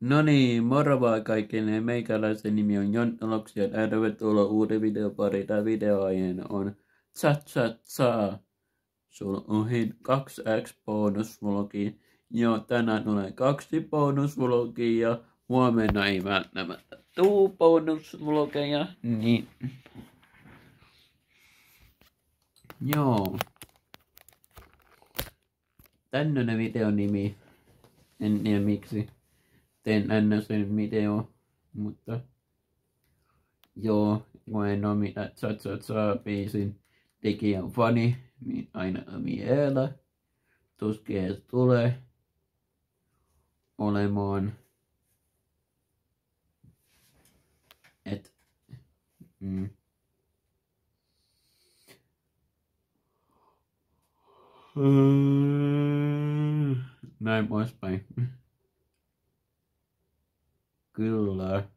No niin, moro vaan kaikille. Meikäläisen nimi on Jon Oloksi ja tervetuloa uuden videon pari. Tää videoaiheena on Tsa Tsa Tsa. Sulla on hit 2x bonusvlogi. Joo, tänään tulee kaksi bonusvlogia ja huomenna ei välttämättä tuu bonusvlogeja. Niin. Joo. Tämmönen videon nimi. En tiedä miksi teen aina sen video, mutta joo, kun en oo mitä tsa tsa tsa biisin tekijän fani, niin aina vielä tuskin edes tulee olemaan. Et, mm. Näin poispäin. Kyllä.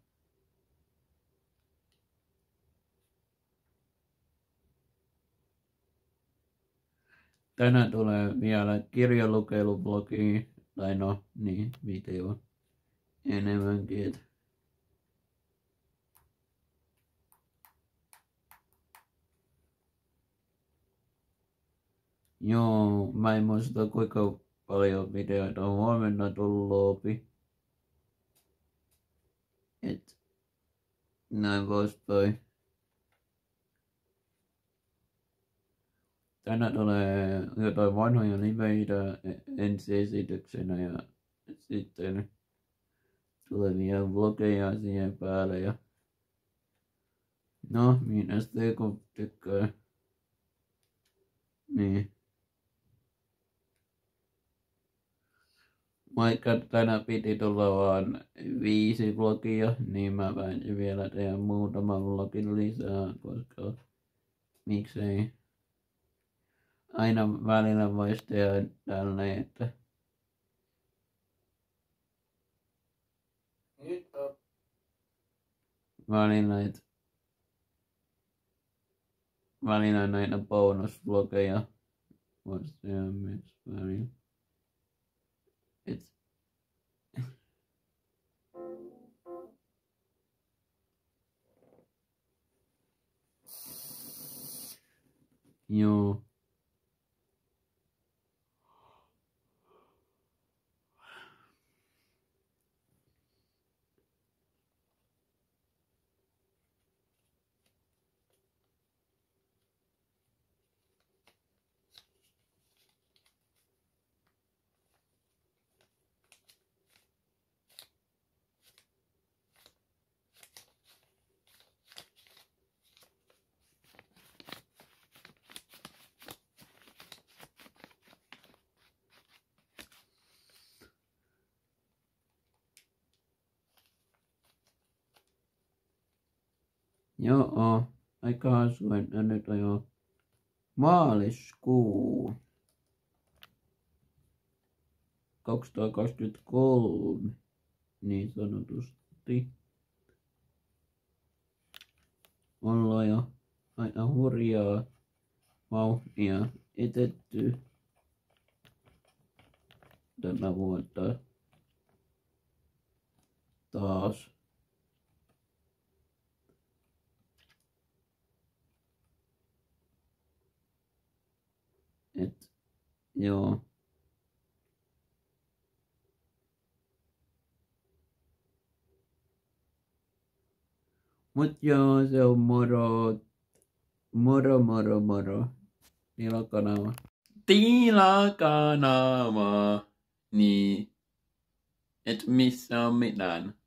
Tänään tulee vielä kirjalukeilublogii, tai no, niin, video enemmänkin. Et. Joo, mä en muista kuinka paljon videoita on huomenna tullut opi. Et näin poispäin. Tänään tulee jotain vanhoja nimeitä ensiesityksenä ja sitten tulee vielä vlogeja siihen päälle ja no, minä sitten kun tykkää. Niin. Vaikka piti tulla vaan viisi vlogia, niin mä päätin vielä tehdä muutaman vlogin lisää, koska miksei aina välillä voisi tehdä tälleen, että välillä, että välillä näitä bonusvlogeja voisi tehdä myös välillä. Et Joo. Joo, aika hasua, että nyt on jo maaliskuu 2023 niin sanotusti. Ollaan jo aika hurjaa vauhtia etetty tätä vuotta taas. Et, joo. Mut joo, se on moro. Moro, moro, moro. Tilakanava. Tilakanava. Niin. Et missä on mitään.